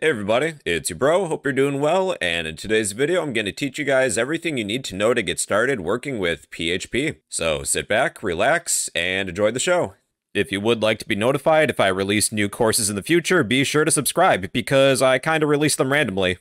Hey everybody, it's your bro, hope you're doing well, and in today's video I'm going to teach you guys everything you need to know to get started working with PHP. So sit back, relax, and enjoy the show. If you would like to be notified if I release new courses in the future, be sure to subscribe, because I kinda release them randomly.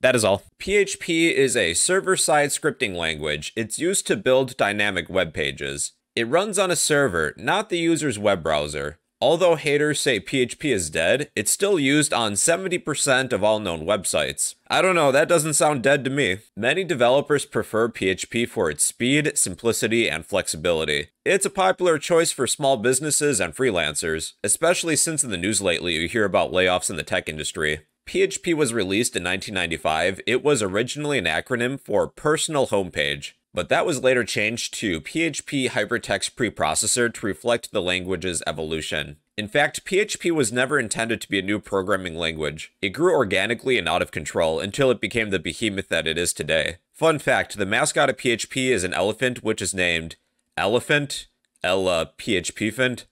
That is all. PHP is a server-side scripting language. It's used to build dynamic web pages. It runs on a server, not the user's web browser. Although haters say PHP is dead, it's still used on 70% of all known websites. I don't know, that doesn't sound dead to me. Many developers prefer PHP for its speed, simplicity, and flexibility. It's a popular choice for small businesses and freelancers, especially since in the news lately you hear about layoffs in the tech industry. PHP was released in 1995. It was originally an acronym for Personal Homepage but that was later changed to PHP Hypertext Preprocessor to reflect the language's evolution. In fact, PHP was never intended to be a new programming language. It grew organically and out of control until it became the behemoth that it is today. Fun fact, the mascot of PHP is an elephant which is named Elephant, Ella PHPphant,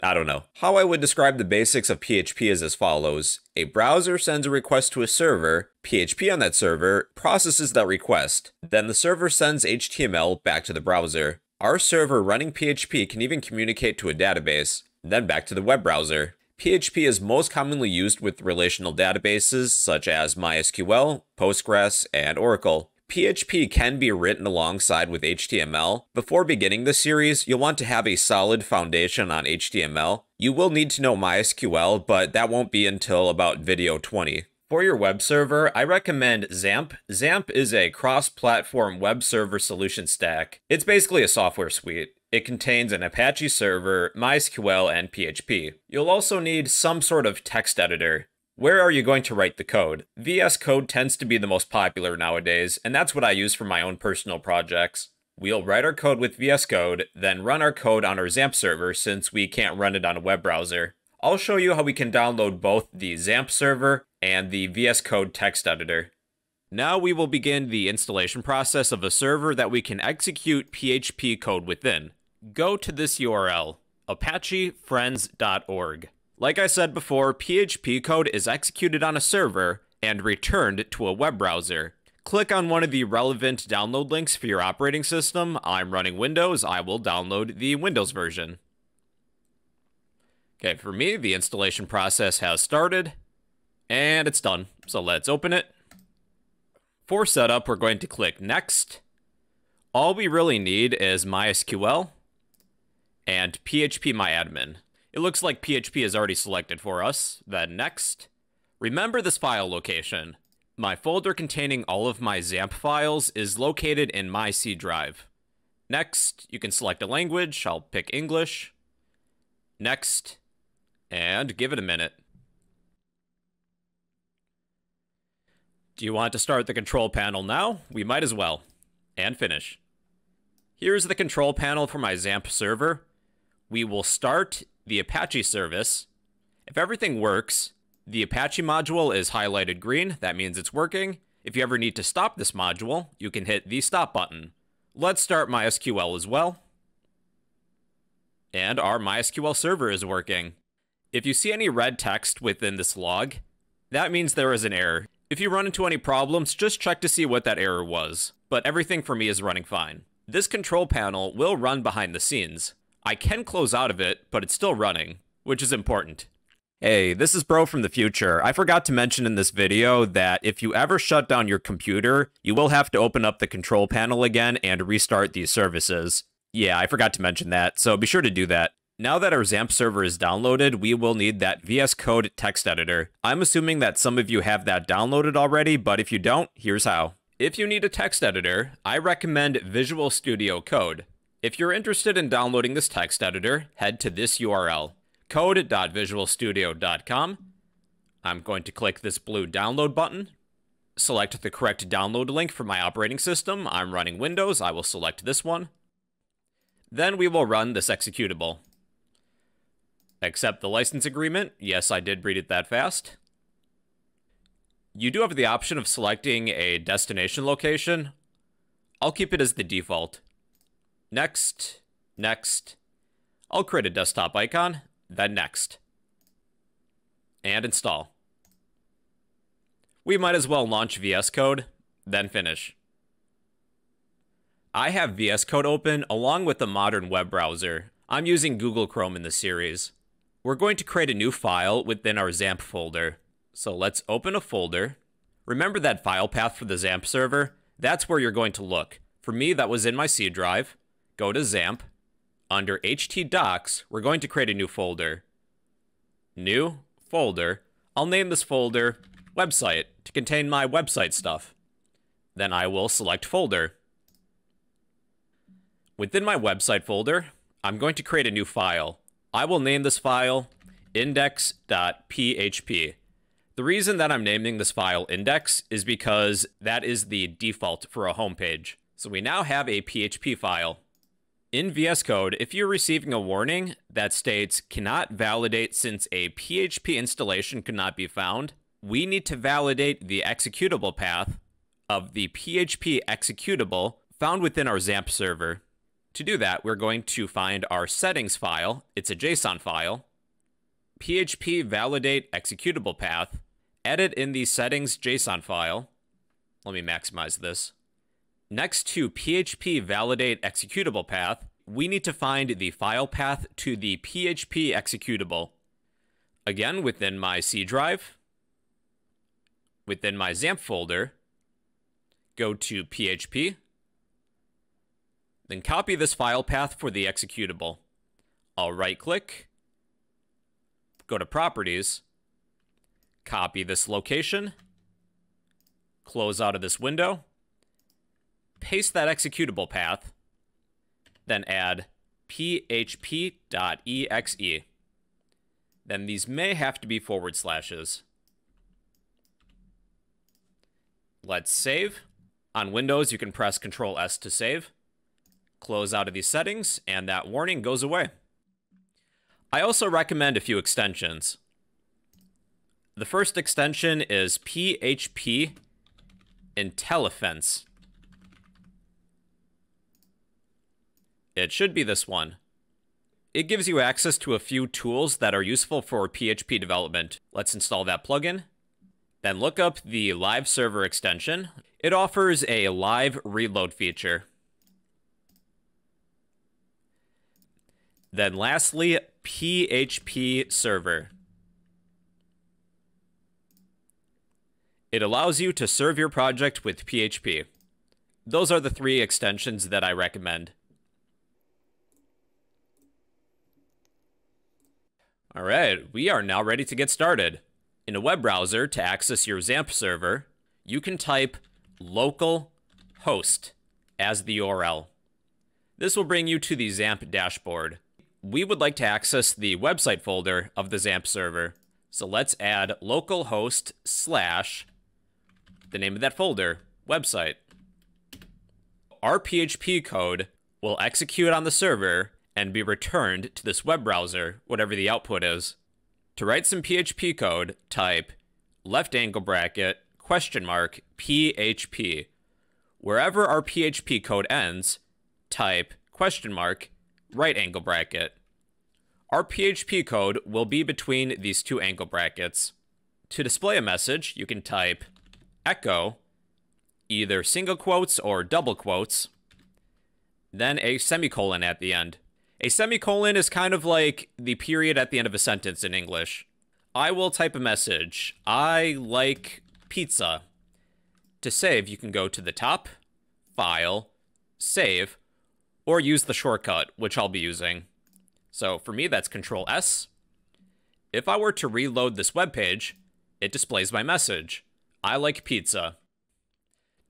I don't know. How I would describe the basics of PHP is as follows. A browser sends a request to a server, PHP on that server processes that request, then the server sends HTML back to the browser. Our server running PHP can even communicate to a database, then back to the web browser. PHP is most commonly used with relational databases such as MySQL, Postgres, and Oracle. PHP can be written alongside with HTML. Before beginning the series, you'll want to have a solid foundation on HTML. You will need to know MySQL, but that won't be until about video 20. For your web server, I recommend XAMPP. XAMPP is a cross-platform web server solution stack. It's basically a software suite. It contains an Apache server, MySQL, and PHP. You'll also need some sort of text editor. Where are you going to write the code? VS Code tends to be the most popular nowadays, and that's what I use for my own personal projects. We'll write our code with VS Code, then run our code on our XAMPP server since we can't run it on a web browser. I'll show you how we can download both the XAMPP server and the VS Code text editor. Now we will begin the installation process of a server that we can execute PHP code within. Go to this URL, apachefriends.org. Like I said before, PHP code is executed on a server and returned to a web browser. Click on one of the relevant download links for your operating system. I'm running Windows, I will download the Windows version. Okay, for me, the installation process has started, and it's done. So let's open it. For setup, we're going to click Next. All we really need is MySQL and PHPMyAdmin. It looks like PHP is already selected for us. Then next, remember this file location. My folder containing all of my XAMPP files is located in my C drive. Next, you can select a language. I'll pick English. Next, and give it a minute. Do you want to start the control panel now? We might as well. And finish. Here's the control panel for my XAMPP server. We will start the Apache service. If everything works, the Apache module is highlighted green. That means it's working. If you ever need to stop this module, you can hit the stop button. Let's start MySQL as well. And our MySQL server is working. If you see any red text within this log, that means there is an error. If you run into any problems, just check to see what that error was. But everything for me is running fine. This control panel will run behind the scenes. I can close out of it, but it's still running, which is important. Hey, this is Bro from the future. I forgot to mention in this video that if you ever shut down your computer, you will have to open up the control panel again and restart these services. Yeah, I forgot to mention that, so be sure to do that. Now that our XAMPP server is downloaded, we will need that VS Code text editor. I'm assuming that some of you have that downloaded already, but if you don't, here's how. If you need a text editor, I recommend Visual Studio Code. If you're interested in downloading this text editor, head to this URL, code.visualstudio.com. I'm going to click this blue download button, select the correct download link for my operating system. I'm running Windows, I will select this one. Then we will run this executable. Accept the license agreement. Yes, I did read it that fast. You do have the option of selecting a destination location. I'll keep it as the default. Next, next. I'll create a desktop icon, then next. And install. we might as well launch VS Code, then finish. I have VS Code open along with the modern web browser. I'm using Google Chrome in this series. We're going to create a new file within our XAMPP folder. So let's open a folder. Remember that file path for the XAMPP server? That's where you're going to look. For me, that was in my C drive. Go to XAMPP. Under htdocs, we're going to create a new folder. New folder. I'll name this folder website to contain my website stuff. Then I will select folder. Within my website folder, I'm going to create a new file. I will name this file index.php. The reason that I'm naming this file index is because that is the default for a home page. So we now have a PHP file. In VS Code, if you're receiving a warning that states cannot validate since a PHP installation could not be found, we need to validate the executable path of the PHP executable found within our XAMPP server. To do that, we're going to find our settings file. It's a JSON file. PHP validate executable path. Edit in the settings JSON file. Let me maximize this. Next to PHP validate executable path, we need to find the file path to the PHP executable. Again, within my C drive, within my XAMPP folder, go to PHP, then copy this file path for the executable. I'll right click, go to properties, copy this location, close out of this window, paste that executable path, then add php.exe. Then these may have to be forward slashes. Let's save. On Windows, you can press Ctrl S to save close out of these settings, and that warning goes away. I also recommend a few extensions. The first extension is PHP Intelephense. It should be this one. It gives you access to a few tools that are useful for PHP development. Let's install that plugin. Then look up the live server extension. It offers a live reload feature. Then lastly, PHP server. It allows you to serve your project with PHP. Those are the three extensions that I recommend. All right, we are now ready to get started. In a web browser, to access your XAMPP server, you can type local host as the URL. This will bring you to the XAMPP dashboard we would like to access the website folder of the XAMPP server. So let's add localhost slash the name of that folder, website. Our PHP code will execute on the server and be returned to this web browser, whatever the output is. To write some PHP code, type left angle bracket, question mark, PHP. Wherever our PHP code ends, type question mark, right angle bracket. Our PHP code will be between these two angle brackets. To display a message, you can type echo, either single quotes or double quotes, then a semicolon at the end. A semicolon is kind of like the period at the end of a sentence in English. I will type a message. I like pizza. To save, you can go to the top, File, Save, or use the shortcut, which I'll be using. So for me, that's Control S. If I were to reload this web page, it displays my message. I like pizza.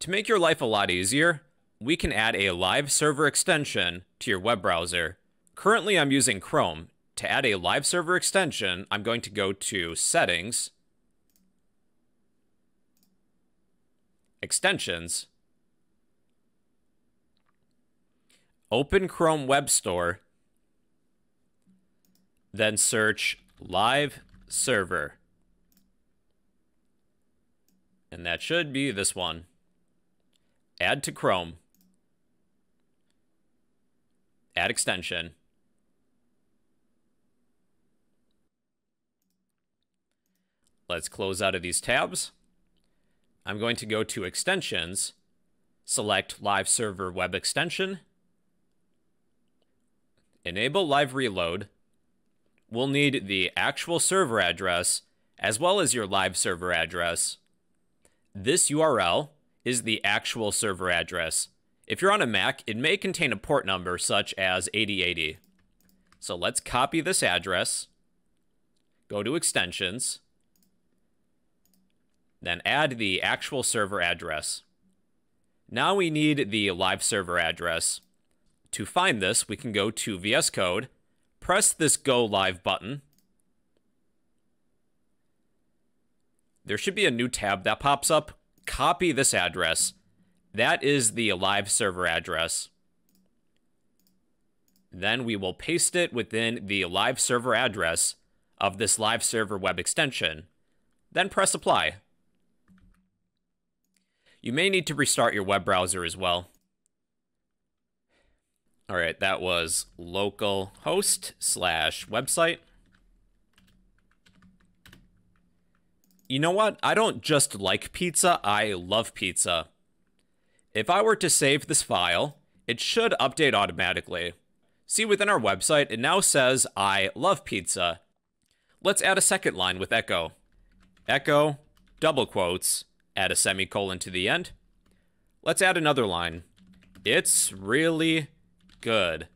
To make your life a lot easier, we can add a live server extension to your web browser. Currently, I'm using Chrome. To add a live server extension, I'm going to go to Settings, Extensions, open Chrome Web Store, then search Live Server. And that should be this one. Add to Chrome. Add extension. Let's close out of these tabs. I'm going to go to Extensions, select Live Server Web Extension, enable Live Reload. We'll need the actual server address as well as your live server address. This URL is the actual server address. If you're on a Mac, it may contain a port number such as 8080. So let's copy this address, go to Extensions, then add the actual server address. Now we need the live server address. To find this, we can go to VS Code, press this Go Live button. There should be a new tab that pops up. Copy this address. That is the live server address. Then we will paste it within the live server address of this live server web extension. Then press apply. You may need to restart your web browser as well. All right, that was localhost slash website. You know what? I don't just like pizza, I love pizza. If I were to save this file, it should update automatically. See within our website, it now says, I love pizza. Let's add a second line with echo. Echo, double quotes, add a semicolon to the end. Let's add another line. It's really good.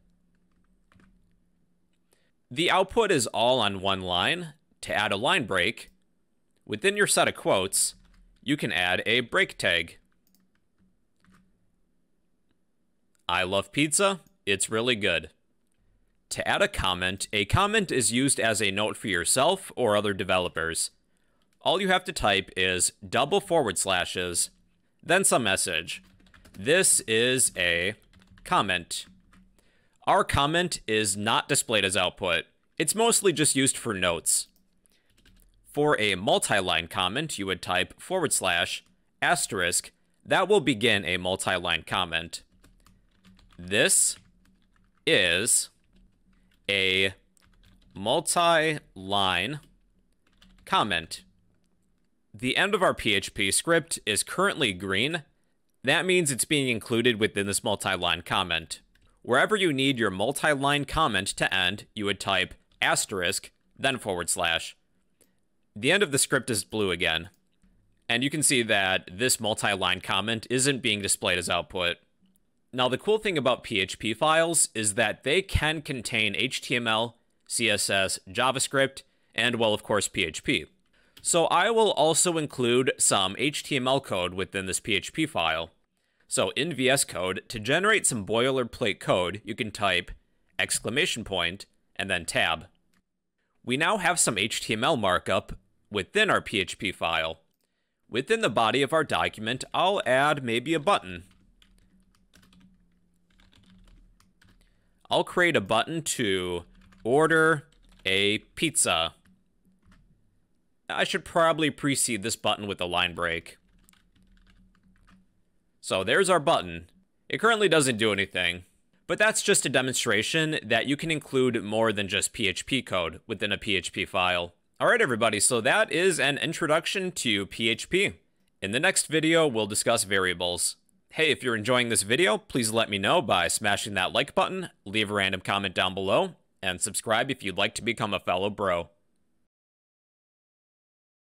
The output is all on one line. To add a line break, within your set of quotes, you can add a break tag. I love pizza. It's really good. To add a comment, a comment is used as a note for yourself or other developers. All you have to type is double forward slashes, then some message. This is a comment. Our comment is not displayed as output. It's mostly just used for notes. For a multi-line comment, you would type forward slash asterisk. That will begin a multi-line comment. This is a multi-line comment. The end of our PHP script is currently green. That means it's being included within this multi-line comment. Wherever you need your multi-line comment to end, you would type asterisk, then forward slash. The end of the script is blue again. And you can see that this multi-line comment isn't being displayed as output. Now, the cool thing about PHP files is that they can contain HTML, CSS, JavaScript, and, well, of course, PHP. So I will also include some HTML code within this PHP file. So in VS Code, to generate some boilerplate code, you can type exclamation point and then tab. We now have some HTML markup within our PHP file. Within the body of our document, I'll add maybe a button. I'll create a button to order a pizza. I should probably precede this button with a line break. So there's our button. It currently doesn't do anything, but that's just a demonstration that you can include more than just PHP code within a PHP file. Alright everybody, so that is an introduction to PHP. In the next video, we'll discuss variables. Hey, if you're enjoying this video, please let me know by smashing that like button, leave a random comment down below, and subscribe if you'd like to become a fellow bro.